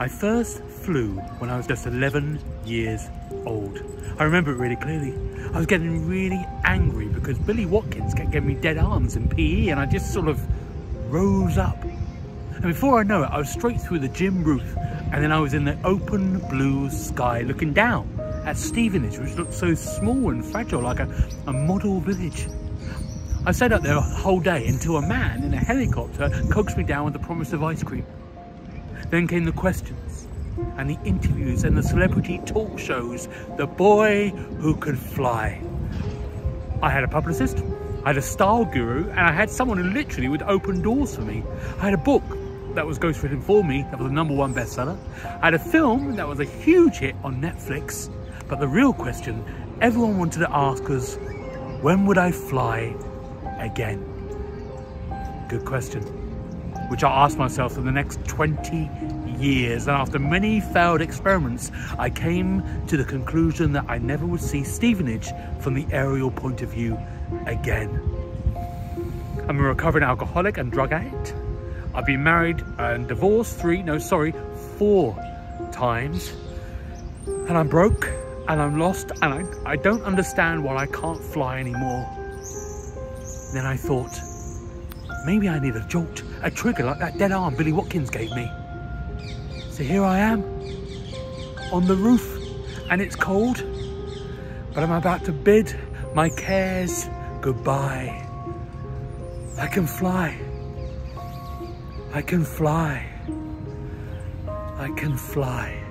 I first flew when I was just 11 years old. I remember it really clearly. I was getting really angry because Billy Watkins kept me dead arms in PE and I just sort of rose up. And before I know it, I was straight through the gym roof and then I was in the open blue sky looking down at Stevenage, which looked so small and fragile, like a, a model village. I stayed up there a whole day until a man in a helicopter coaxed me down with the promise of ice cream. Then came the questions and the interviews and the celebrity talk shows. The boy who could fly. I had a publicist, I had a style guru, and I had someone who literally would open doors for me. I had a book that was ghostwritten for me, that was a number one bestseller. I had a film that was a huge hit on Netflix. But the real question everyone wanted to ask was, when would I fly again? Good question which I asked myself for the next 20 years. And after many failed experiments, I came to the conclusion that I never would see Stevenage from the aerial point of view again. I'm a recovering alcoholic and drug addict. I've been married and divorced three, no, sorry, four times. And I'm broke and I'm lost and I, I don't understand why I can't fly anymore. Then I thought, maybe I need a jolt, a trigger like that dead arm Billy Watkins gave me. So here I am on the roof and it's cold, but I'm about to bid my cares goodbye. I can fly. I can fly. I can fly.